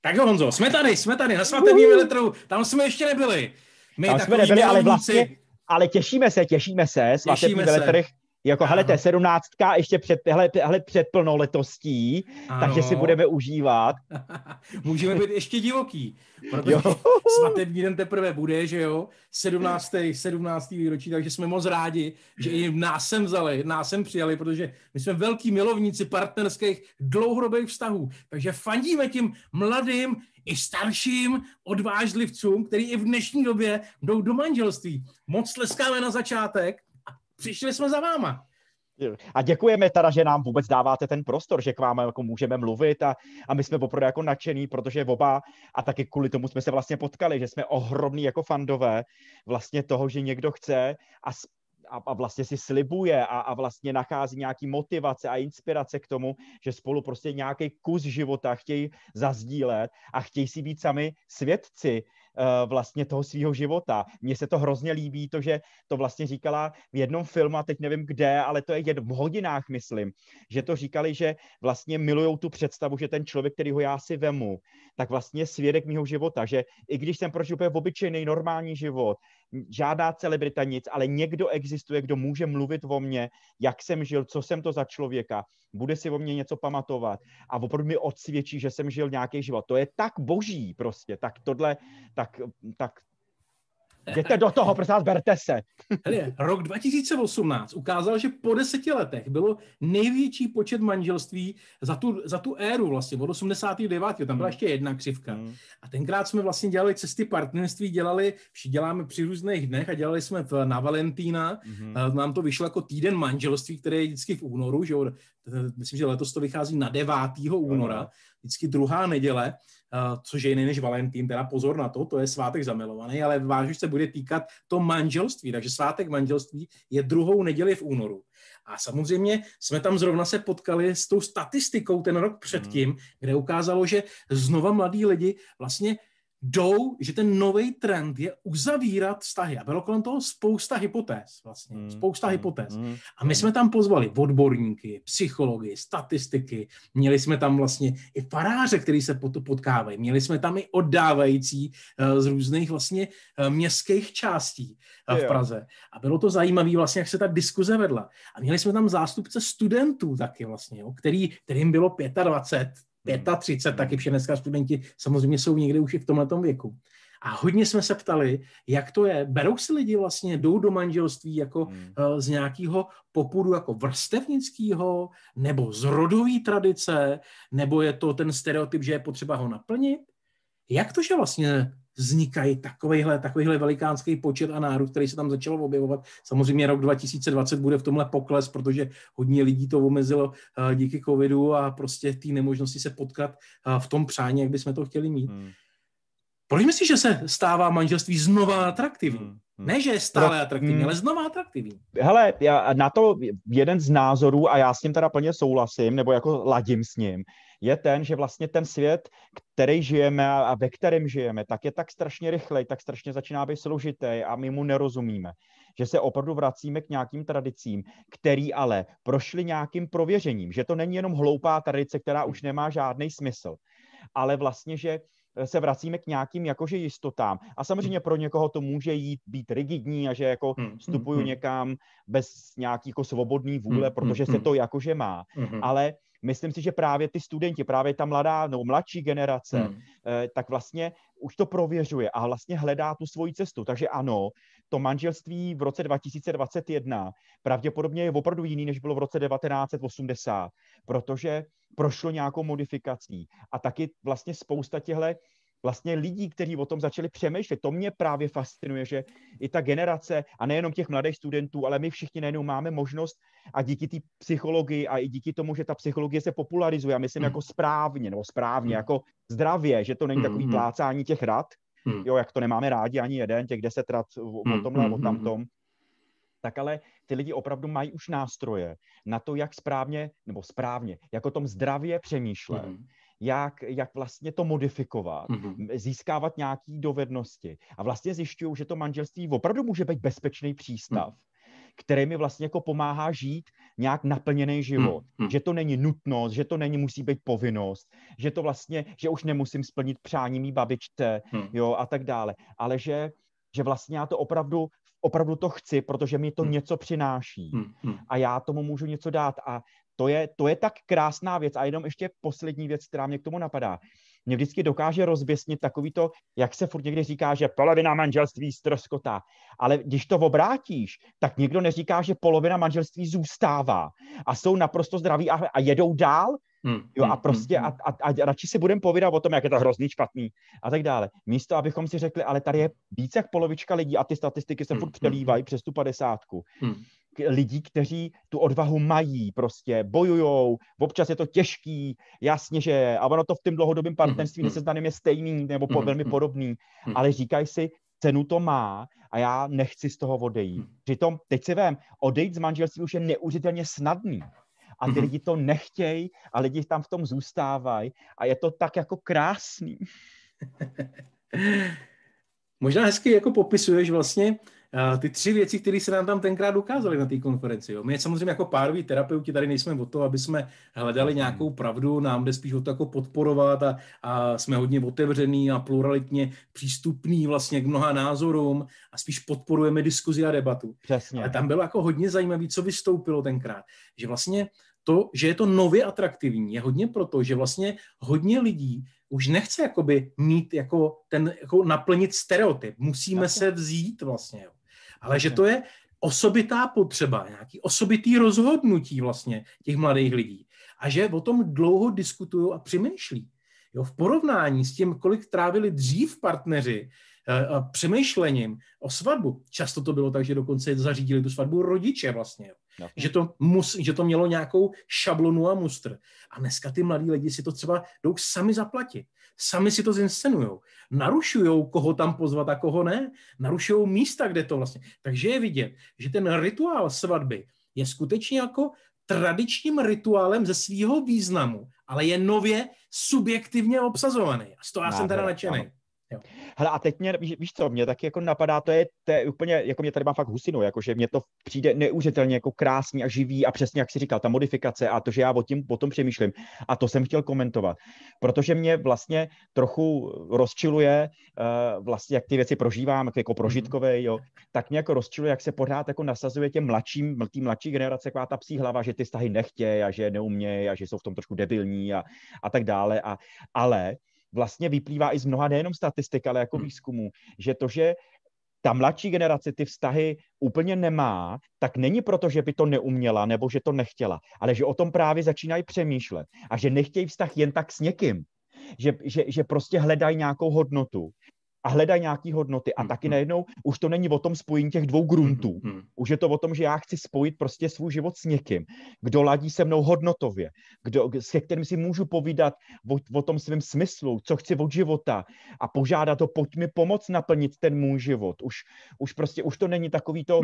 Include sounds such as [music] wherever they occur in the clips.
Tak jo, Honzo, jsme tady, jsme tady na svatebním veletru, tam jsme ještě nebyli. My tam jsme nebyli, ale vlastně, ale těšíme se, těšíme se, svatební veletrh jako, hele, to je sedmnáctka, ještě před, hele, hele, před plnoletostí, ano. takže si budeme užívat. [laughs] Můžeme být ještě divoký, protože jo. [laughs] svatební den teprve bude, že jo, 17. 17. výročí, takže jsme moc rádi, že i nás sem vzali, nás sem přijali, protože my jsme velký milovníci partnerských dlouhodobých vztahů, takže fandíme tím mladým i starším odvážlivcům, který i v dnešní době jdou do manželství. Moc tleskáme na začátek, přišli jsme za váma. A děkujeme teda, že nám vůbec dáváte ten prostor, že k vám jako můžeme mluvit a, a my jsme opravdu jako nadšení, protože oba a taky kvůli tomu jsme se vlastně potkali, že jsme ohromný jako fandové vlastně toho, že někdo chce a a, a vlastně si slibuje a, a vlastně nachází nějaký motivace a inspirace k tomu, že spolu prostě nějaký kus života chtějí zazdílet a chtějí si být sami svědci vlastně toho svého života. Mně se to hrozně líbí, to, že to vlastně říkala v jednom filmu, a teď nevím kde, ale to je jen v hodinách, myslím, že to říkali, že vlastně milujou tu představu, že ten člověk, který ho já si vemu, tak vlastně je svědek mého života, že i když jsem prožil úplně obyčejný normální život, žádná celebrita nic, ale někdo existuje, kdo může mluvit o mně, jak jsem žil, co jsem to za člověka, bude si o mně něco pamatovat a opravdu mi odsvědčí, že jsem žil nějaký život. To je tak boží prostě, tak tohle, tak, tak Jděte do toho, prosím vás, berte se. Hele, rok 2018 ukázal, že po deseti letech bylo největší počet manželství za tu, za tu éru vlastně, od 89. Tam byla hmm. ještě jedna křivka. Hmm. A tenkrát jsme vlastně dělali cesty partnerství, dělali, děláme při různých dnech a dělali jsme v, na Valentína. Hmm. Nám to vyšlo jako týden manželství, který je vždycky v únoru, že myslím, že letos to vychází na 9. února, vždycky druhá neděle což je jiný než Valentín, teda pozor na to, to je svátek zamilovaný, ale vážně se bude týkat to manželství, takže svátek manželství je druhou neděli v únoru. A samozřejmě jsme tam zrovna se potkali s tou statistikou ten rok předtím, hmm. kde ukázalo, že znova mladí lidi vlastně jdou, že ten nový trend je uzavírat vztahy. A bylo kolem toho spousta hypotéz vlastně. Hmm. Spousta hmm. hypotéz. Hmm. A my jsme tam pozvali odborníky, psychologi, statistiky, měli jsme tam vlastně i faráře, který se potkávají, měli jsme tam i oddávající uh, z různých vlastně uh, městských částí uh, v Praze. A bylo to zajímavé vlastně, jak se ta diskuze vedla. A měli jsme tam zástupce studentů taky vlastně, jo, který, kterým bylo 25, 35, hmm. taky vše dneska studenti samozřejmě jsou někde už i v tomhle věku. A hodně jsme se ptali, jak to je. Berou si lidi vlastně, jdou do manželství jako hmm. uh, z nějakého popudu jako vrstevnického, nebo z rodové tradice, nebo je to ten stereotyp, že je potřeba ho naplnit? Jak to, že vlastně vznikají takovýhle, takovýhle velikánský počet a nárůst, který se tam začalo objevovat. Samozřejmě rok 2020 bude v tomhle pokles, protože hodně lidí to omezilo uh, díky covidu a prostě té nemožnosti se potkat uh, v tom přání, jak bychom to chtěli mít. Hmm. Proč myslíš, že se stává manželství znova atraktivní? Hmm. Hmm. Ne, že je stále atraktivní, hmm. ale znova atraktivní. Hele, já na to jeden z názorů, a já s tím teda plně souhlasím, nebo jako ladím s ním, je ten, že vlastně ten svět, který žijeme a ve kterém žijeme, tak je tak strašně rychlej, tak strašně začíná být složitý a my mu nerozumíme. Že se opravdu vracíme k nějakým tradicím, který ale prošly nějakým prověřením, že to není jenom hloupá tradice, která už nemá žádný smysl, ale vlastně, že se vracíme k nějakým jakože jistotám. A samozřejmě pro někoho to může jít být rigidní a že jako hmm, hmm, vstupuju hmm. někam bez nějaký jako svobodný vůle, protože se to jakože má. Ale myslím si, že právě ty studenti, právě ta mladá nebo mladší generace, hmm. eh, tak vlastně už to prověřuje a vlastně hledá tu svoji cestu. Takže ano, to manželství v roce 2021 pravděpodobně je opravdu jiný, než bylo v roce 1980, protože prošlo nějakou modifikací. A taky vlastně spousta těchto vlastně lidí, kteří o tom začali přemýšlet. To mě právě fascinuje, že i ta generace, a nejenom těch mladých studentů, ale my všichni najednou máme možnost a díky té psychologii a i díky tomu, že ta psychologie se popularizuje, a myslím mm. jako správně, nebo správně, mm. jako zdravě, že to není takový mm. plácání těch rad, mm. jo, jak to nemáme rádi ani jeden, těch deset rad o, o tomhle, mm. o tamtom, tak ale ty lidi opravdu mají už nástroje na to, jak správně, nebo správně, jak o tom zdravě přemýšlet, mm jak, jak vlastně to modifikovat, mm-hmm. získávat nějaké dovednosti. A vlastně zjišťují, že to manželství opravdu může být bezpečný přístav. Mm. Který mi vlastně jako pomáhá žít nějak naplněný život. Hmm. Hmm. Že to není nutnost, že to není musí být povinnost, že to vlastně, že už nemusím splnit přání mý babičce, hmm. jo, a tak dále. Ale že, že vlastně já to opravdu, opravdu to chci, protože mi to hmm. něco přináší. Hmm. Hmm. A já tomu můžu něco dát. A to je, to je tak krásná věc. A jenom ještě poslední věc, která mě k tomu napadá mě vždycky dokáže rozběsnit takový to, jak se furt někdy říká, že polovina manželství ztroskotá. Ale když to obrátíš, tak někdo neříká, že polovina manželství zůstává a jsou naprosto zdraví a, a jedou dál. Hmm, jo, a hmm, prostě hmm, a, a, a radši si budeme povídat o tom, jak je to hrozný špatný a tak dále. Místo, abychom si řekli, ale tady je více jak polovička lidí a ty statistiky se furt přelívají přes tu padesátku lidí, kteří tu odvahu mají, prostě bojujou, občas je to těžký, jasně, že a ono to v tom dlouhodobém partnerství mm-hmm. se je stejný nebo po, velmi podobný, mm-hmm. ale říkají si, cenu to má a já nechci z toho odejít. Přitom, teď si vím, odejít z manželství už je neuvěřitelně snadný. A ty mm-hmm. lidi to nechtějí a lidi tam v tom zůstávají a je to tak jako krásný. [laughs] Možná hezky jako popisuješ vlastně ty tři věci, které se nám tam tenkrát ukázaly na té konferenci. Jo. My samozřejmě jako pároví terapeuti tady nejsme o to, aby jsme hledali nějakou pravdu, nám jde spíš o to jako podporovat a, a jsme hodně otevřený a pluralitně přístupný vlastně k mnoha názorům a spíš podporujeme diskuzi a debatu. Přesně. Ale tam bylo jako hodně zajímavé, co vystoupilo tenkrát. Že vlastně to, že je to nově atraktivní, je hodně proto, že vlastně hodně lidí už nechce jakoby mít jako ten, jako naplnit stereotyp. Musíme Jasně. se vzít vlastně. Jo ale že to je osobitá potřeba, nějaký osobitý rozhodnutí vlastně těch mladých lidí. A že o tom dlouho diskutují a přemýšlí. Jo, v porovnání s tím, kolik trávili dřív partneři a přemýšlením o svatbu, často to bylo tak, že dokonce zařídili tu svatbu rodiče vlastně. Jo. No. Že, to mus, že to mělo nějakou šablonu a mustr. A dneska ty mladí lidi si to třeba jdou sami zaplatit sami si to zinscenujou. Narušují, koho tam pozvat a koho ne. Narušují místa, kde to vlastně. Takže je vidět, že ten rituál svatby je skutečně jako tradičním rituálem ze svého významu, ale je nově subjektivně obsazovaný. A z toho já jsem teda nadšený. Jo. Hele, a teď mě, víš, víš co, mě taky jako napadá, to je, to je úplně, jako mě tady mám fakt husinu, jakože mě to přijde neuvěřitelně jako krásný a živý a přesně jak si říkal, ta modifikace a to, že já o, tím, o tom přemýšlím. A to jsem chtěl komentovat, protože mě vlastně trochu rozčiluje uh, vlastně, jak ty věci prožívám, jako, jako prožitkové, jo, tak mě jako rozčiluje, jak se pořád jako nasazuje těm mladším, tý mladší generace, taková ta psí hlava, že ty vztahy nechtějí a že neumějí a že jsou v tom trošku debilní a, a tak dále, a, ale vlastně vyplývá i z mnoha nejenom statistik, ale jako hmm. výzkumů, že to, že ta mladší generace ty vztahy úplně nemá, tak není proto, že by to neuměla nebo že to nechtěla, ale že o tom právě začínají přemýšlet a že nechtějí vztah jen tak s někým, že, že, že prostě hledají nějakou hodnotu a hledají nějaké hodnoty. A taky najednou už to není o tom spojení těch dvou gruntů. Už je to o tom, že já chci spojit prostě svůj život s někým, kdo ladí se mnou hodnotově, kdo, se kterým si můžu povídat o, o tom svém smyslu, co chci od života a požádat to, pojď mi pomoct naplnit ten můj život. Už, už prostě, už to není takový to,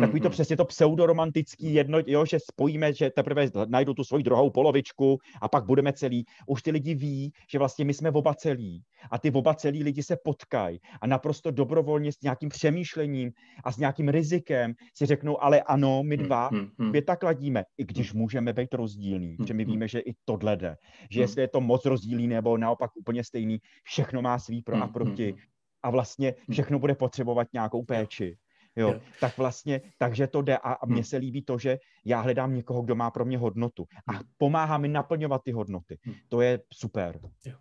takový to přesně to pseudoromantický jedno, jo, že spojíme, že teprve najdu tu svoji druhou polovičku a pak budeme celý. Už ty lidi ví, že vlastně my jsme oba celí a ty oba celí lidi se potkají potkají a naprosto dobrovolně s nějakým přemýšlením a s nějakým rizikem si řeknou, ale ano, my hmm, dva hmm, hmm. tak ladíme, i když můžeme být rozdílní, hmm. že my víme, že i tohle jde. Že jestli je to moc rozdílný nebo naopak úplně stejný, všechno má svý pro a proti a vlastně všechno bude potřebovat nějakou péči. Jo, tak vlastně, takže to jde a, a mně se líbí to, že já hledám někoho, kdo má pro mě hodnotu a pomáhá mi naplňovat ty hodnoty. To je super. Jo.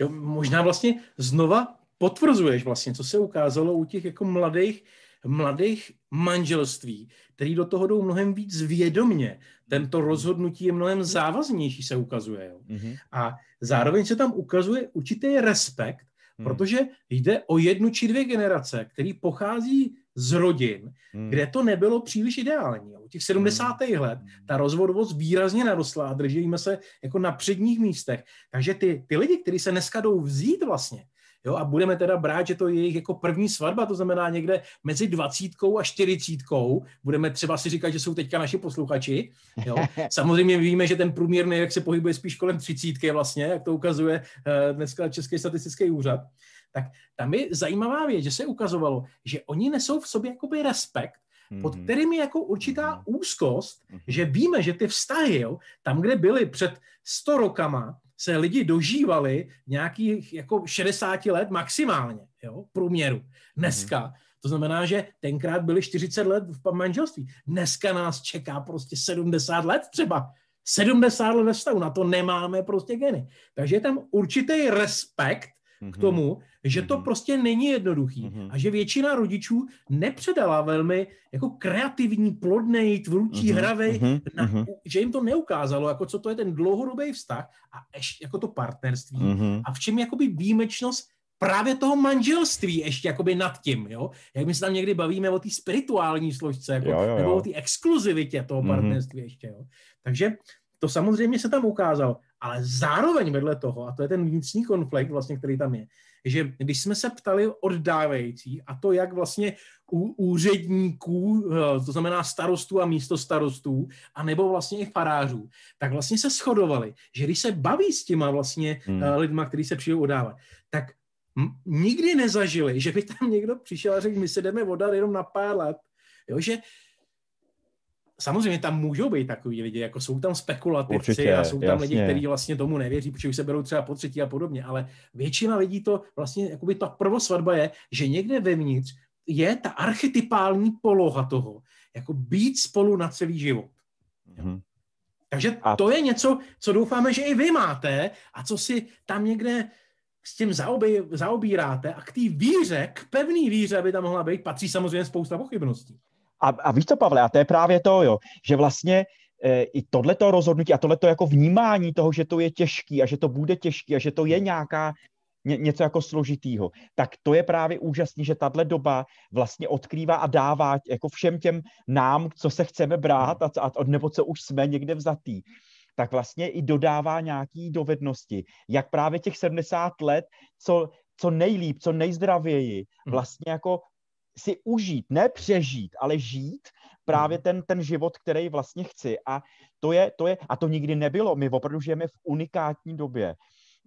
Jo, možná vlastně znova potvrzuješ vlastně, co se ukázalo u těch jako mladých, mladých manželství, který do toho jdou mnohem víc vědomně. Tento rozhodnutí je mnohem závaznější, se ukazuje. Jo. Mm-hmm. A zároveň se tam ukazuje určitý respekt, mm. protože jde o jednu či dvě generace, který pochází z rodin, mm. kde to nebylo příliš ideální. U těch 70. Mm. let ta rozvodovost výrazně narostla a držíme se jako na předních místech. Takže ty, ty lidi, kteří se dneska jdou vzít vlastně, Jo, a budeme teda brát, že to je jejich jako první svatba, to znamená někde mezi dvacítkou a čtyřicítkou. Budeme třeba si říkat, že jsou teďka naši posluchači. Jo. [laughs] Samozřejmě víme, že ten průměrný jak se pohybuje spíš kolem třicítky vlastně, jak to ukazuje uh, dneska Český statistický úřad. Tak tam je zajímavá věc, že se ukazovalo, že oni nesou v sobě jakoby respekt pod mhm. kterými je jako určitá mhm. úzkost, že víme, že ty vztahy, jo, tam, kde byly před 100 rokama, se lidi dožívali nějakých jako 60 let maximálně, jo, průměru. Dneska to znamená, že tenkrát byli 40 let v manželství. Dneska nás čeká prostě 70 let třeba. 70 let ve vztahu, na to nemáme prostě geny. Takže je tam určitý respekt k mhm. tomu, že to mhm. prostě není jednoduchý mm-hmm. a že většina rodičů nepředala velmi jako kreativní, plodný, tvůrčí, mm-hmm. hravej, mm-hmm. Na, že jim to neukázalo, jako co to je ten dlouhodobý vztah a ještě jako to partnerství mm-hmm. a v čem jakoby výjimečnost právě toho manželství ještě jakoby nad tím, jo? Jak my se tam někdy bavíme o té spirituální složce, jako, jo, jo, jo. nebo o té exkluzivitě toho mhm. partnerství mm-hmm. ještě, jo? Takže to samozřejmě se tam ukázalo, ale zároveň vedle toho, a to je ten vnitřní konflikt vlastně, který tam je, že když jsme se ptali oddávající, a to jak vlastně u úředníků, eh, to znamená starostů a místo starostů, a nebo vlastně i farářů, tak vlastně se shodovali, že když se baví s těma vlastně hmm. Eh, lidma, kteří se přijdou odávat, tak nikdy nezažili, že by tam někdo přišel a řekl, my se jdeme vodat jenom na pár let. Jo, že samozřejmě tam můžou být takový lidi, jako jsou tam spekulativci Určitě, a jsou tam jasně. lidi, kteří vlastně tomu nevěří, protože už se berou třeba po třetí a podobně, ale většina lidí to vlastně, jakoby ta prvosvatba je, že někde vevnitř je ta archetypální poloha toho, jako být spolu na celý život. Mm-hmm. Takže a... to je něco, co doufáme, že i vy máte a co si tam někde s tím zaobí, zaobíráte a k té víře, k pevné víře, aby tam mohla být, patří samozřejmě spousta pochybností. A, a víš co, Pavle, a to je právě to, jo, že vlastně e, i tohleto rozhodnutí a tohleto jako vnímání toho, že to je těžký a že to bude těžký a že to je nějaká ně, něco jako složitýho, tak to je právě úžasný, že tahle doba vlastně odkrývá a dává jako všem těm nám, co se chceme brát a, a nebo co už jsme někde vzatý, tak vlastně i dodává nějaký dovednosti, jak právě těch 70 let, co, co nejlíp, co nejzdravěji, hmm. vlastně jako si užít, ne přežít, ale žít právě hmm. ten, ten život, který vlastně chci. A to je, to je, a to nikdy nebylo. My opravdu žijeme v unikátní době,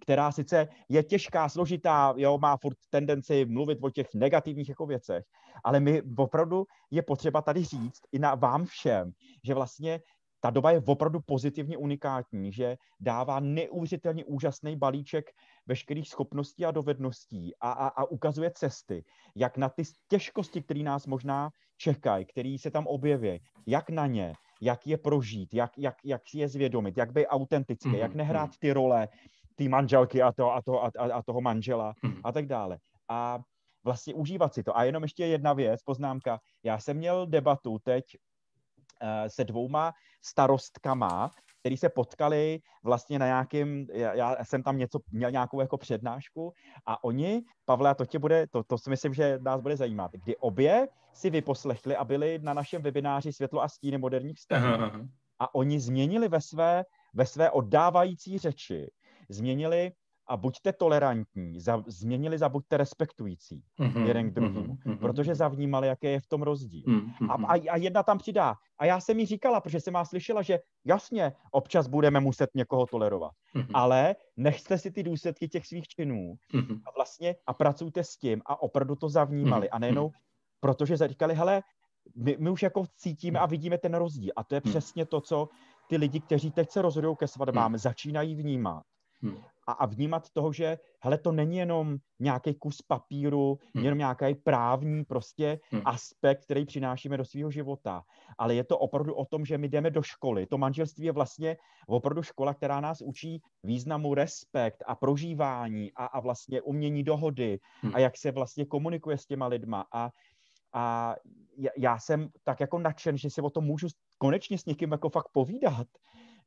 která sice je těžká, složitá, jo, má furt tendenci mluvit o těch negativních jako věcech, ale my opravdu je potřeba tady říct i na vám všem, že vlastně ta doba je opravdu pozitivně unikátní, že dává neuvěřitelně úžasný balíček veškerých schopností a dovedností a, a, a ukazuje cesty, jak na ty těžkosti, které nás možná čekají, které se tam objeví, jak na ně, jak je prožít, jak, jak, jak si je zvědomit, jak být autentický, mm-hmm. jak nehrát mhm. ty role ty manželky a, to, a, to, a, a toho manžela mm-hmm. a tak dále. A vlastně užívat si to. A jenom ještě jedna věc, poznámka. Já jsem měl debatu teď Eh, se dvouma starostkama, který se potkali vlastně na nějakým, já, já jsem tam něco, měl nějakou jako přednášku a oni, Pavle, a to tě bude, to, to si myslím, že nás bude zajímat, kdy obě si vyposlechli a byli na našem webináři Světlo a stíny moderních vztahů a oni změnili ve své, ve své oddávající řeči, změnili a buďte tolerantní, za, změnili za buďte respektující mm-hmm, jeden k druhému, mm-hmm, protože zavnímali, jaké je v tom rozdíl. Mm-hmm. A, a, jedna tam přidá. A já jsem mi říkala, protože jsem má slyšela, že jasně, občas budeme muset někoho tolerovat, mm-hmm. ale nechte si ty důsledky těch svých činů mm-hmm. a vlastně a pracujte s tím a opravdu to zavnímali. Mm-hmm. A nejenom, protože říkali, hele, my, my už jako cítíme a vidíme ten rozdíl. A to je přesně to, co ty lidi, kteří teď se rozhodují ke svatbám, začínají vnímat. Hmm a, a vnímat toho, že hele, to není jenom nějaký kus papíru, hmm. jenom nějaký právní prostě hmm. aspekt, který přinášíme do svého života, ale je to opravdu o tom, že my jdeme do školy. To manželství je vlastně opravdu škola, která nás učí významu respekt a prožívání a, a vlastně umění dohody hmm. a jak se vlastně komunikuje s těma lidma a a já jsem tak jako nadšen, že si o tom můžu konečně s někým jako fakt povídat,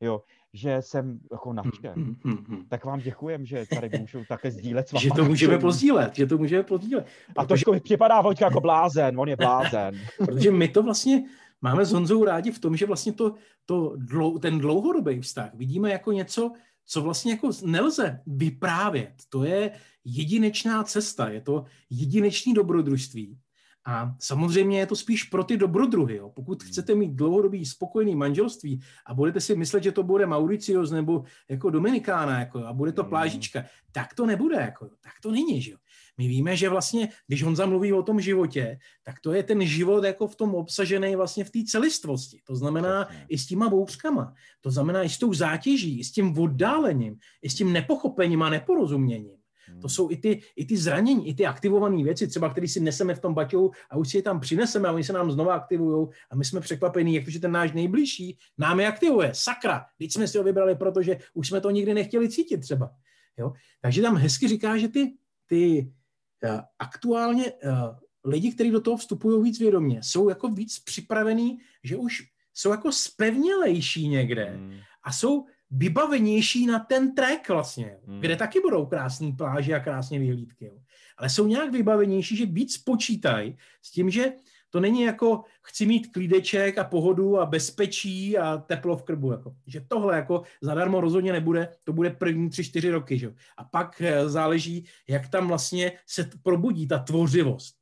jo, že jsem jako nadšen. Hmm, hmm, hmm, tak vám děkujem, že tady můžu také sdílet s vámi. Že to můžeme pozdílet, že to můžeme pozdílet. A trošku mi připadá Vojtka jako blázen, on je blázen. [laughs] Protože my to vlastně máme s Honzou rádi v tom, že vlastně to, to dlou, ten dlouhodobý vztah vidíme jako něco, co vlastně jako nelze vyprávět. To je jedinečná cesta, je to jedinečný dobrodružství. A samozřejmě je to spíš pro ty dobrodruhy. Jo. Pokud hmm. chcete mít dlouhodobý spokojený manželství a budete si myslet, že to bude Mauricios nebo jako Dominikána jako, a bude to hmm. plážička, tak to nebude. Jako, tak to není. Že jo. My víme, že vlastně, když Honza mluví o tom životě, tak to je ten život jako v tom obsažený vlastně v té celistvosti. To znamená Přesně. i s těma bouřkama. To znamená i s tou zátěží, i s tím oddálením, i s tím nepochopením a neporozuměním. Hmm. To jsou i ty, i ty zranění, i ty aktivované věci, třeba které si neseme v tom baťou a už si je tam přineseme a oni se nám znova aktivují a my jsme překvapení, jak to, že ten náš nejbližší nám je aktivuje. Sakra, teď jsme si ho vybrali, protože už jsme to nikdy nechtěli cítit třeba. Jo? Takže tam hezky říká, že ty, ty uh, aktuálně uh, lidi, kteří do toho vstupují víc vědomě, jsou jako víc připravení, že už jsou jako spevnělejší někde hmm. a jsou vybavenější na ten trek vlastně, hmm. kde taky budou krásné pláže a krásné vyhlídky. Jo. Ale jsou nějak vybavenější, že víc počítají s tím, že to není jako chci mít klídeček a pohodu a bezpečí a teplo v krbu. Jako. Že tohle jako zadarmo rozhodně nebude, to bude první tři, čtyři roky. Že? A pak eh, záleží, jak tam vlastně se probudí ta tvořivost.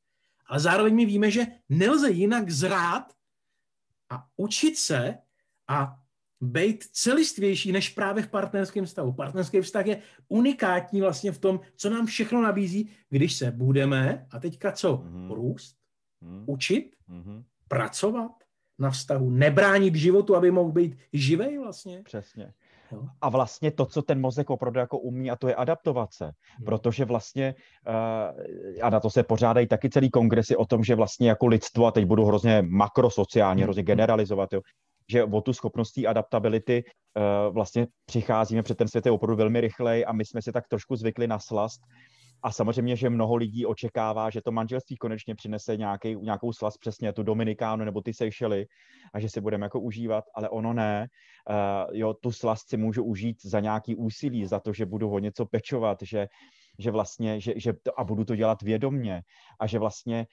Ale zároveň my víme, že nelze jinak zrát a učit se a být celistvější než právě v partnerském vztahu. Partnerský vztah je unikátní vlastně v tom, co nám všechno nabízí, když se budeme, a teďka co, mm-hmm. růst, mm-hmm. učit, mm-hmm. pracovat na vztahu, nebránit životu, aby mohl být živej vlastně. Přesně. Jo. A vlastně to, co ten mozek opravdu jako umí, a to je adaptovat se. Hmm. Protože vlastně, uh, a na to se pořádají taky celý kongresy o tom, že vlastně jako lidstvo, a teď budu hrozně makrosociálně, hmm. hrozně generalizovat, jo, že o tu schopnost té adaptability uh, vlastně přicházíme před ten svět je opravdu velmi rychlej a my jsme si tak trošku zvykli na slast. A samozřejmě, že mnoho lidí očekává, že to manželství konečně přinese nějaký, nějakou slast, přesně tu Dominikánu nebo ty Seychely a že si budeme jako užívat, ale ono ne. Uh, jo, tu slast si můžu užít za nějaký úsilí, za to, že budu o něco pečovat, že že vlastně, že, že to, a budu to dělat vědomně a že vlastně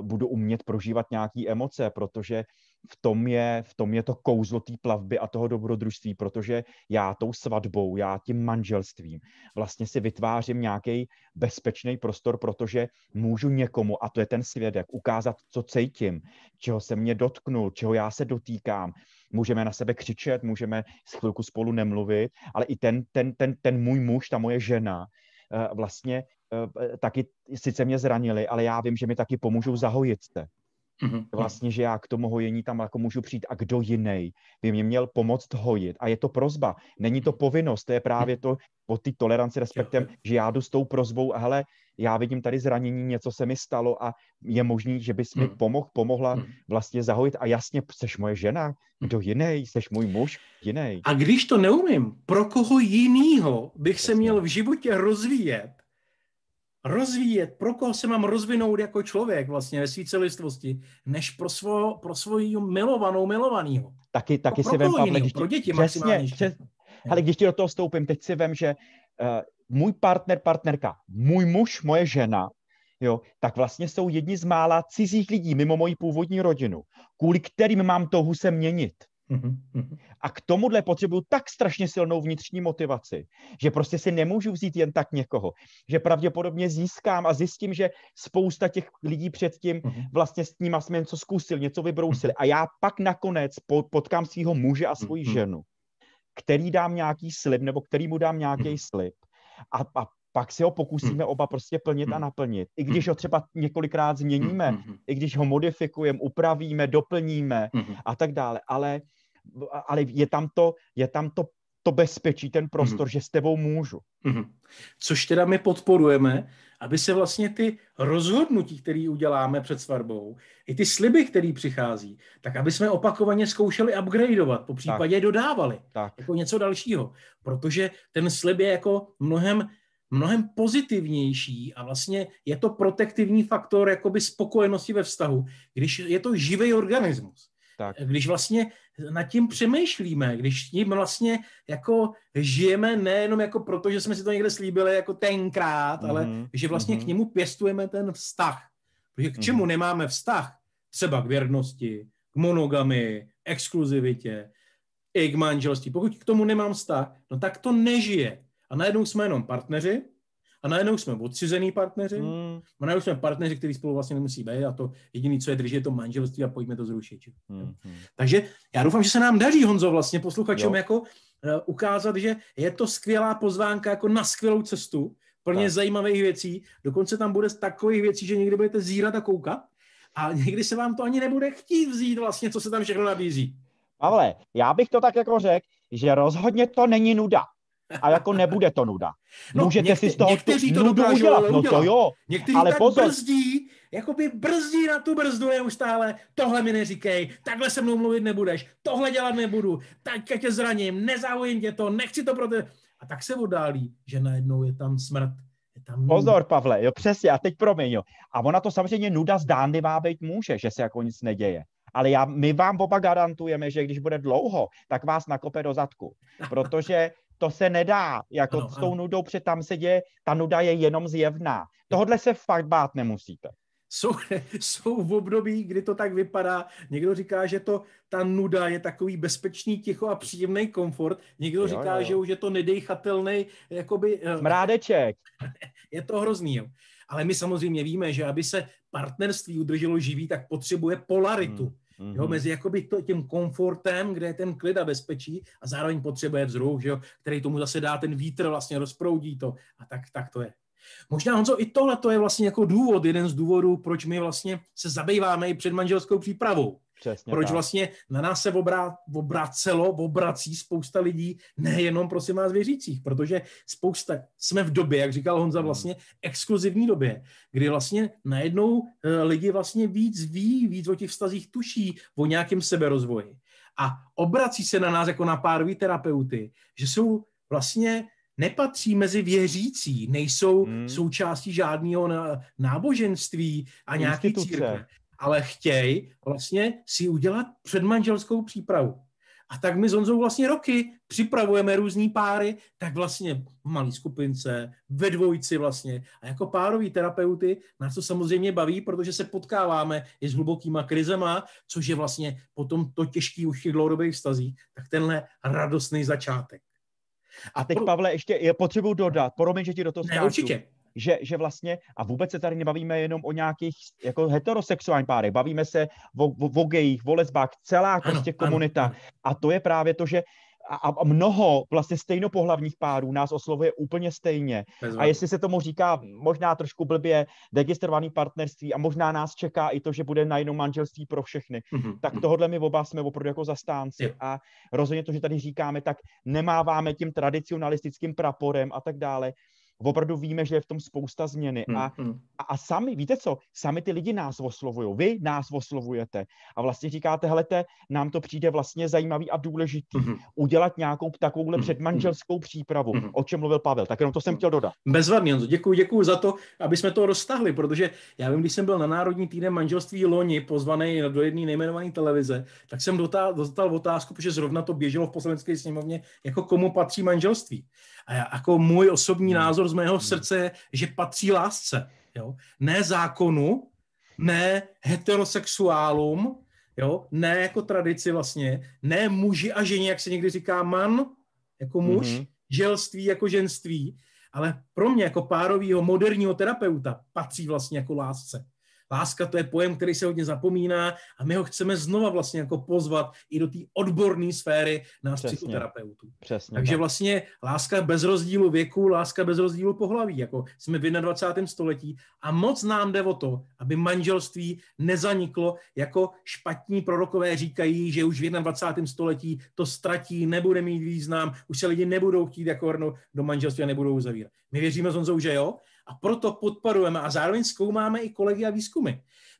uh, budu umět prožívat nějaké emoce, protože v tom je, v tom je to kouzlo té plavby a toho dobrodružství, protože já tou svatbou, já tím manželstvím vlastně si vytvářím nějaký bezpečný prostor, protože můžu někomu, a to je ten svědek, ukázat, co cítím, čeho se mě dotknul, čeho já se dotýkám. Můžeme na sebe křičet, můžeme s chvilku spolu nemluvit, ale i ten, ten, ten, ten můj muž, ta moje žena, eh, vlastně eh, taky sice mě zranili, ale já vím, že mi taky pomůžou zahojit se. Mm-hmm. Vlastně, že já k tomu hojení tam jako můžu přijít a kdo jiný by mě měl pomoct hojit. A je to prozba, není to povinnost, to je právě to o té toleranci, respektem, že já jdu s tou prozbou, hele, já vidím tady zranění, něco se mi stalo a je možný, že bys mi mm. pomohl, pomohla mm. vlastně zahojit a jasně, seš moje žena, mm. kdo jiný, seš můj muž, jiný. A když to neumím, pro koho jinýho bych se měl v životě rozvíjet, rozvíjet, pro koho se mám rozvinout jako člověk vlastně ve své celistvosti, než pro, svo, pro svoji milovanou, milovanýho. Taky, taky si vem, Pavle, když pro děti přesně, přes, ale když ti do toho stoupím, teď si vem, že uh, můj partner, partnerka, můj muž, moje žena, jo, tak vlastně jsou jedni z mála cizích lidí mimo moji původní rodinu, kvůli kterým mám touhu se měnit. Mm-hmm. A k tomuhle potřebuju tak strašně silnou vnitřní motivaci, že prostě si nemůžu vzít jen tak někoho, že pravděpodobně získám a zjistím, že spousta těch lidí předtím mm-hmm. vlastně s ním jsme něco zkusil, něco vybrousili. A já pak nakonec potkám svého muže a svoji ženu, který dám nějaký slib nebo který mu dám nějaký slib. A, a pak si ho pokusíme oba prostě plnit a naplnit. I když ho třeba několikrát změníme, i když ho modifikujeme, upravíme, doplníme a tak dále, ale ale je tam to, je tam to, to bezpečí, ten prostor, mm-hmm. že s tebou můžu. Mm-hmm. Což teda my podporujeme, aby se vlastně ty rozhodnutí, které uděláme před svatbou, i ty sliby, které přichází, tak aby jsme opakovaně zkoušeli upgradeovat, po případě tak. dodávali tak. jako něco dalšího. Protože ten slib je jako mnohem mnohem pozitivnější a vlastně je to protektivní faktor jakoby spokojenosti ve vztahu, když je to živý organismus. Tak. Když vlastně nad tím přemýšlíme, když tím vlastně jako žijeme nejenom jako proto, že jsme si to někde slíbili jako tenkrát, mm-hmm. ale mhm, že vlastně mm-hmm. k němu pěstujeme ten vztah. Protože k mm-hmm. čemu nemáme vztah? Třeba k věrnosti, k monogamy, exkluzivitě, i k manželství. Pokud k tomu nemám vztah, no tak to nežije. A najednou jsme jenom partneři a najednou jsme odcizený partneři, mm. a najednou jsme partneři, kteří spolu vlastně nemusí být a to jediné, co je drží, je to manželství a pojďme to zrušit. Mm. Takže já doufám, že se nám daří, Honzo, vlastně posluchačům jako uh, ukázat, že je to skvělá pozvánka jako na skvělou cestu, plně tak. zajímavých věcí, dokonce tam bude takových věcí, že někdy budete zírat a koukat a [laughs] někdy se vám to ani nebude chtít vzít vlastně, co se tam všechno nabízí. Pavle, já bych to tak jako řekl, že rozhodně to není nuda. A jako nebude to nuda. No, Můžete někte, si z toho někteří to nudu udělat. No to jo. Někteří ale tak pozor. brzdí, jako by brzdí na tu brzdu neustále. Tohle mi neříkej, takhle se mnou mluvit nebudeš, tohle dělat nebudu, tak tě zraním, nezahojím tě to, nechci to pro tebe. A tak se oddálí, že najednou je tam smrt. Je tam Pozor, Pavle, jo, přesně, a teď promiň, jo. A ona to samozřejmě nuda zdánlivá být může, že se jako nic neděje. Ale já, my vám oba garantujeme, že když bude dlouho, tak vás nakope do zadku. Protože to se nedá, jako ano, s tou ano. nudou, protože tam se děje, ta nuda je jenom zjevná. Tohle se fakt bát nemusíte. Jsou, [laughs] jsou v období, kdy to tak vypadá. Někdo říká, že to ta nuda je takový bezpečný, ticho a příjemný komfort. Někdo jo, říká, jo. že už je to nedejchatelný, jakoby... Eh, Smrádeček. [laughs] Je to hrozný, jo. Ale my samozřejmě víme, že aby se partnerství udrželo živý, tak potřebuje polaritu. Hmm. Mm-hmm. Jo, mezi jakoby to, tím komfortem, kde je ten klid a bezpečí a zároveň potřebuje vzruch, že jo, který tomu zase dá ten vítr, vlastně rozproudí to a tak, tak to je. Možná, Honzo, i tohle to je vlastně jako důvod, jeden z důvodů, proč my vlastně se zabýváme i před manželskou přípravou. Přesně Proč tak. vlastně na nás se obrá, obracelo, obrací spousta lidí, nejenom prosím vás věřících, protože spousta, jsme v době, jak říkal Honza, vlastně exkluzivní době, kdy vlastně najednou eh, lidi vlastně víc ví, víc o těch vztazích tuší, o nějakém seberozvoji. A obrací se na nás jako na párový terapeuty, že jsou vlastně nepatří mezi věřící, nejsou hmm. součástí žádného náboženství a nějaký církve ale chtějí vlastně si udělat předmanželskou přípravu. A tak my s Honzou vlastně roky připravujeme různý páry, tak vlastně v malý skupince, ve dvojici vlastně. A jako párový terapeuty nás to samozřejmě baví, protože se potkáváme i s hlubokýma krizema, což je vlastně potom to těžký už v těch dlouhodobých vztazích, tak tenhle radostný začátek. A teď, Pavle, ještě je potřebuji dodat, promiň, že ti do toho skáču. Ne, určitě že, že vlastně, a vůbec se tady nebavíme jenom o nějakých jako heterosexuálních párech, bavíme se o, o, o gejích, o lesbách, celá prostě komunita. Ano, ano. A to je právě to, že a, a mnoho vlastně stejnopohlavních párů nás oslovuje úplně stejně. A jestli se tomu říká možná trošku blbě registrovaný partnerství a možná nás čeká i to, že bude najednou manželství pro všechny, mm-hmm. tak mhm. tohle my oba jsme opravdu jako zastánci. Je. A rozhodně to, že tady říkáme, tak nemáváme tím tradicionalistickým praporem a tak dále opravdu víme, že je v tom spousta změny. Hmm, a, hmm. a, a sami, víte co, sami ty lidi nás oslovují, vy nás oslovujete a vlastně říkáte, helete, nám to přijde vlastně zajímavý a důležitý hmm. udělat nějakou takovouhle hmm. předmanželskou přípravu, hmm. o čem mluvil Pavel. Tak jenom to jsem chtěl dodat. Bezvadně, děkuji, děkuji za to, aby jsme to roztahli, protože já vím, když jsem byl na Národní týden manželství loni, pozvaný do jedné nejmenované televize, tak jsem dostal otázku, protože zrovna to běželo v poslanecké sněmovně, jako komu patří manželství. A já, jako můj osobní hmm. názor z mého hmm. srdce je, že patří lásce. Jo? Ne zákonu, ne heterosexuálům, jo? ne jako tradici vlastně, ne muži a ženě, jak se někdy říká man, jako muž, mm-hmm. želství jako ženství, ale pro mě jako párovýho moderního terapeuta patří vlastně jako lásce. Láska to je pojem, který se hodně zapomíná a my ho chceme znova vlastně jako pozvat i do té odborné sféry nás Přesně. psychoterapeutů. Přesně, Takže tak. vlastně láska bez rozdílu věku, láska bez rozdílu pohlaví, jako jsme v 21. století a moc nám jde o to, aby manželství nezaniklo, jako špatní prorokové říkají, že už v 21. století to ztratí, nebude mít význam, už se lidi nebudou chtít jako do manželství a nebudou uzavírat. My věříme s Honzou, že jo, a proto podporujeme a zároveň zkoumáme i kolegy a výzkumy.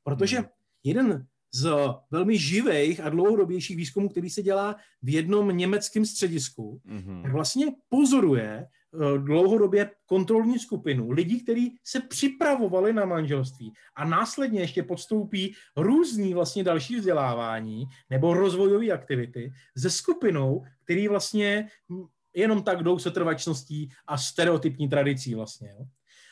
Protože hmm. jeden z velmi živých a dlouhodobějších výzkumů, který se dělá v jednom německém středisku, mm-hmm. tak vlastně pozoruje eh, dlouhodobě kontrolní skupinu lidí, kteří se připravovali na manželství a následně ještě podstoupí různý vlastně další vzdělávání nebo rozvojové aktivity ze skupinou, který vlastně jenom tak jdou se trvačností a stereotypní tradicí vlastně. Jo.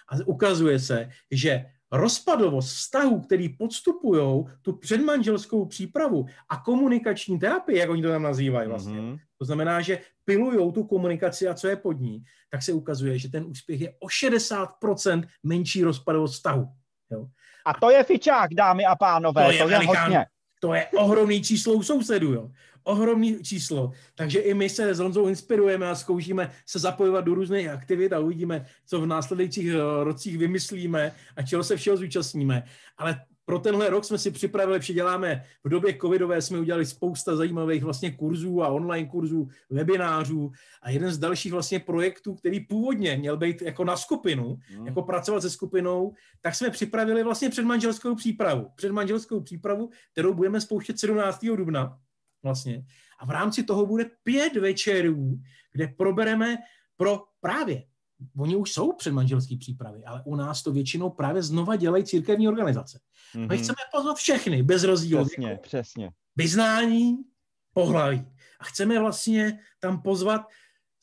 A ukazuje se, že rozpadovost vztahů, který podstupují tu předmanželskou přípravu a komunikační terapii, jak oni to tam nazývají vlastně, mm-hmm. to znamená, že pilujou tu komunikaci a co je pod ní, tak se ukazuje, že ten úspěch je o 60% menší rozpadovost vztahu. Jo? A to je fičák, dámy a pánové, to je, to je hodně. To je ohromný číslo u sousedů, jo. Ohromný číslo. Takže i my se s Honzou inspirujeme a zkoušíme se zapojovat do různých aktivit a uvidíme, co v následujících eh, rocích vymyslíme a čeho se všeho zúčastníme. Ale pro tenhle rok jsme si připravili, děláme v době covidové, jsme udělali spousta zajímavých vlastně kurzů a online kurzů, webinářů a jeden z dalších vlastně projektů, který původně měl být jako na skupinu, hmm. jako pracovat se skupinou, tak jsme připravili vlastně předmanželskou přípravu. Předmanželskou přípravu, kterou budeme spouštět 17. dubna vlastně. A v rámci toho bude pět večerů, kde probereme pro právě Oni už jsou předmanželské přípravy, ale u nás to většinou právě znova dělají církevní organizace. Mm-hmm. My mhm. chceme pozvat všechny, bez rozdílu. Přesně, věku, přesně. Vyznání, pohlaví. A chceme vlastně tam pozvat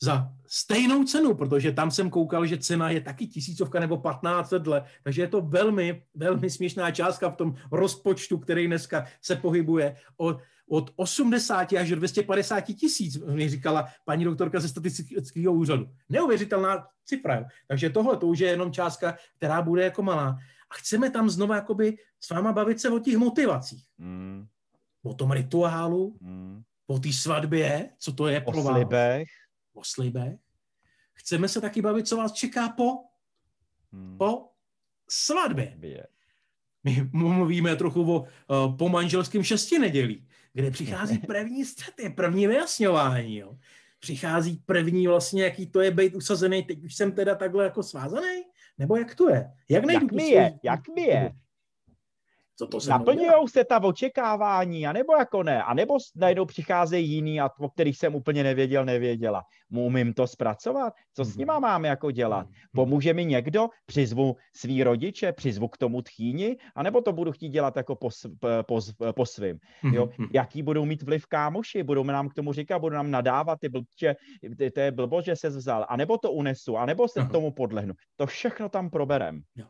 za stejnou cenu, protože tam jsem koukal, že cena je taky tisícovka nebo 15 let, takže je to velmi, velmi směšná částka v tom rozpočtu, který dneska se pohybuje od od 80 až do 250 tisíc, mi říkala paní doktorka ze statistického úřadu. Neuvěřitelná cifra. Jo. Takže tohle to už je jenom částka, která bude jako malá. A chceme tam znovu jakoby s váma bavit se o těch motivacích. Mm. O tom rituálu, mm. o té svatbě, co to je pro vás. O slibech. O slibech. Chceme se taky bavit, co vás čeká po, mm. po svatbě. My mluvíme trochu o, o po manželském šesti nedělí kde přichází první střety, první vyjasňování, jo. Přichází první vlastně, jaký to je být usazený, teď už jsem teda takhle jako svázaný, nebo jak to je? Jak, jak mi je, jak mi je? Co to se Naplňují se ta očekávání, anebo jako ne? A nebo najednou přicházejí jiný, a o kterých jsem úplně nevěděl, nevěděla. Umím to zpracovat? Co s nima mhm. mám jako dělat? Mhm. Pomůže mi někdo? Přizvu svý rodiče? Přizvu k tomu tchýni? A nebo to budu chtít dělat jako po, po, po svým? Jo? Mhm. Jaký budou mít vliv kámoši? Budou nám k tomu říkat, budou nám nadávat ty blbče, to je blbo, že se vzal. A nebo to unesu, a nebo se k tomu podlehnu. To všechno tam proberem. Jo.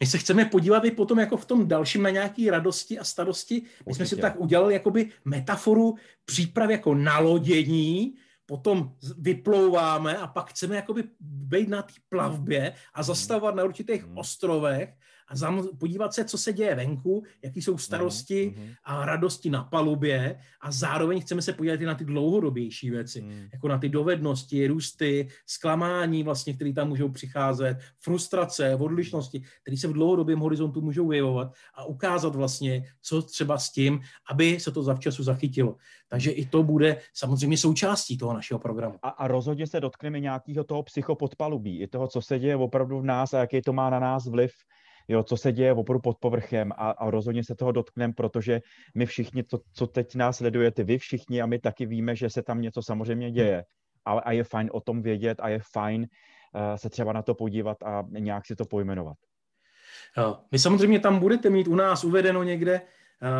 My se chceme podívat i potom jako v tom dalším na nějaké radosti a starosti. My jsme si tak udělali jakoby metaforu příprav jako nalodění, potom vyplouváme a pak chceme jakoby být na té plavbě a zastavovat na určitých hmm. ostrovech a zam, podívat se, co se děje venku, jaký jsou starosti mm-hmm. a radosti na palubě a zároveň chceme se podívat i na ty dlouhodobější věci, mm. jako na ty dovednosti, růsty, zklamání vlastně, které tam můžou přicházet, frustrace, odlišnosti, které se v dlouhodobém horizontu můžou vyjevovat a ukázat vlastně, co třeba s tím, aby se to zavčasu zachytilo. Takže i to bude samozřejmě součástí toho našeho programu. A, a rozhodně se dotkneme nějakého toho psychopodpalubí, i toho, co se děje opravdu v nás a jaký to má na nás vliv jo, co se děje opravdu pod povrchem a, a rozhodně se toho dotkneme, protože my všichni, to, co teď nás sledujete, vy všichni a my taky víme, že se tam něco samozřejmě děje. A, a je fajn o tom vědět a je fajn uh, se třeba na to podívat a nějak si to pojmenovat. Vy samozřejmě tam budete mít u nás uvedeno někde,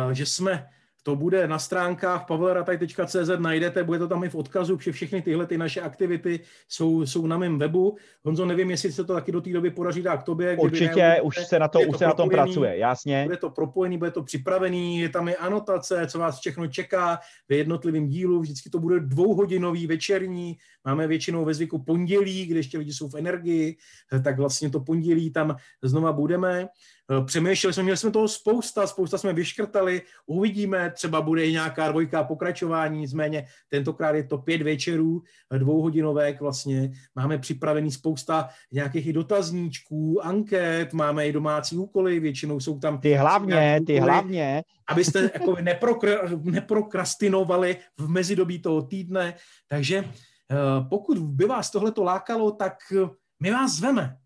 uh, že jsme to bude na stránkách pavelrataj.cz, najdete, bude to tam i v odkazu, že všechny tyhle ty naše aktivity jsou, jsou na mém webu. Honzo, nevím, jestli se to taky do té doby podaří dát k tobě. Určitě, ne, už se na to, už to se na tom pracuje, jasně. Bude to propojený, bude to připravený, je tam i anotace, co vás všechno čeká ve jednotlivém dílu, vždycky to bude dvouhodinový, večerní, máme většinou ve zvyku pondělí, kde ještě lidi jsou v energii, tak vlastně to pondělí tam znova budeme. Eh, přemýšleli jsme, měli jsme toho spousta, spousta jsme vyškrtali, uvidíme, třeba bude i nějaká dvojka pokračování, nicméně tentokrát je to pět večerů, dvouhodinovek vlastně, máme připravený spousta nějakých i dotazníčků, anket, máme i domácí úkoly, většinou jsou tam... Ty hlavně, úkoly, ty hlavně. Abyste jako neprokr- neprokrastinovali v mezidobí toho týdne, takže eh, pokud by vás tohleto lákalo, tak my vás zveme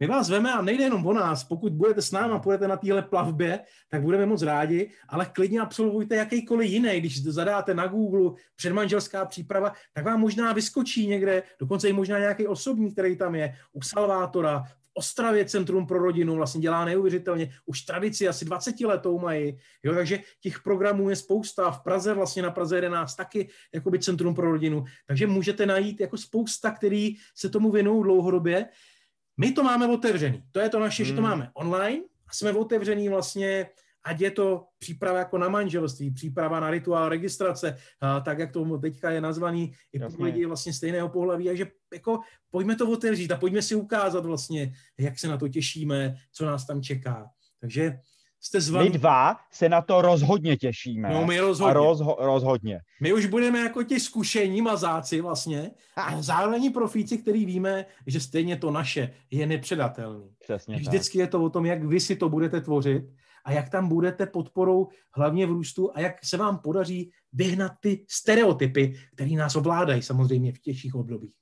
my vás veme a nejde jenom o nás. Pokud budete s náma, půjdete na téhle plavbě, tak budeme moc rádi, ale klidně absolvujte jakýkoliv jiný. Když zadáte na Google předmanželská příprava, tak vám možná vyskočí někde, dokonce i možná nějaký osobní, který tam je, u Salvátora, v Ostravě Centrum pro rodinu vlastně dělá neuvěřitelně, už tradici asi 20 letou mají, jo, takže těch programů je spousta, v Praze vlastně na Praze 11 taky jakoby Centrum pro rodinu, takže můžete najít jako spousta, který se tomu věnují dlouhodobě, my to máme otevřený. To je to naše, hmm. že to hmm. máme online, a jsme otevření vlastně ať je to příprava jako na manželství, příprava na rituál registrace, a tak jak to teďka je nazvaný, i pro lidi vlastně stejného pohlaví, a že jako pojďme to otevřít a pojďme si ukázat vlastně, jak se na to těšíme, co nás tam čeká. Takže jste zvaný. My dva se na to rozhodně těšíme. No, my rozhodně. A rozho- rozhodně. My už budeme jako ti zkušení mazáci vlastně, a zároveň profíci, který víme, že stejně to naše je nepředatelný. Přesně Vždycky tak. je to o tom, jak vy si to budete tvořit a jak tam budete podporou hlavně v růstu a jak se vám podaří vyhnat ty stereotypy, které nás ovládají samozřejmě v těžších obdobích.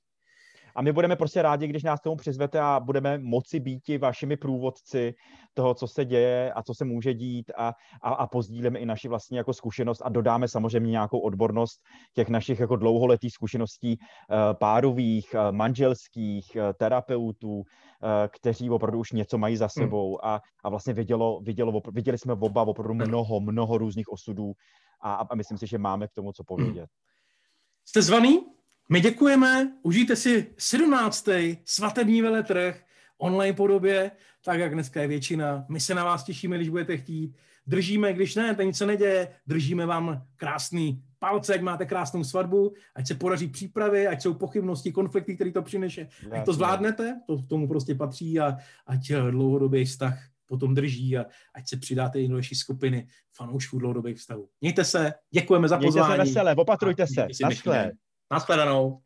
A my budeme prostě rádi, když nás tomu přizvete a budeme moci být vašimi průvodci toho, co se děje a co se může dít a, a, a pozdílíme i naši vlastní jako zkušenost a dodáme samozřejmě nějakou odbornost těch našich jako dlouholetých zkušeností eh, párových, eh, manželských, eh, terapeutů, kteří opravdu už něco mají za hmm. sebou a, a vlastně vidělo, vidělo, viděli jsme oba opravdu mnoho, mnoho různých osudů a, a myslím si, že máme k tomu co povědět. Jste zvaný? My děkujeme, užijte si 17. svatební veletrh online podobě, tak jak dneska je většina. My se na vás těšíme, když budete chtít. Držíme, když ne, to nic se neděje, držíme vám krásný palce, ať máte krásnou svatbu, ať se podaří přípravy, ať jsou pochybnosti, konflikty, které to přinese, ať to zvládnete, to k tomu prostě patří a ať dlouhodobý vztah potom drží a ať se přidáte i do naší skupiny fanoušků dlouhodobých vztahů. Mějte se, děkujeme za pozvání. Mějte se veselé, opatrujte se. Naschle. Nasıl paran não.